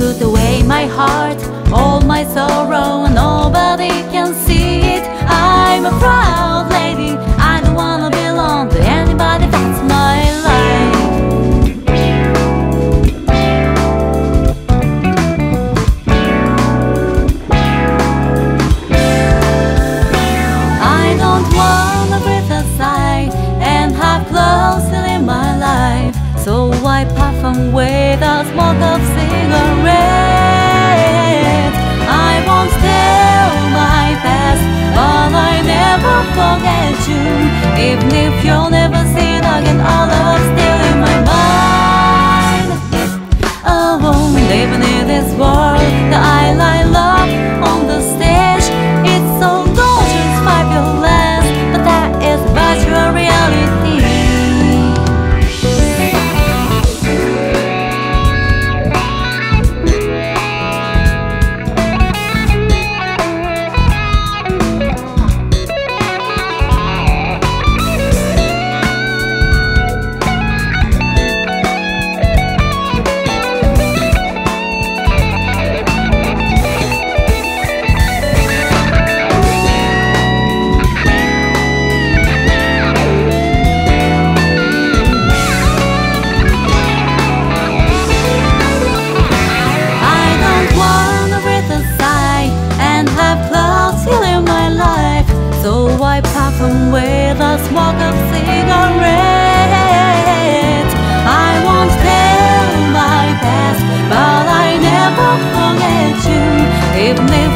put away my heart, all my sorrow, nobody can see it. I'm a proud lady, I don't wanna belong to anybody that's my life. I don't wanna breathe aside and have close in my life. So I puff away the smoke of cigarettes. Even if you'll never see it again All I was still in my mind. Alone, living in this world That I lie on the stage. It's so gorgeous, fabulous But that is virtual reality. Ebne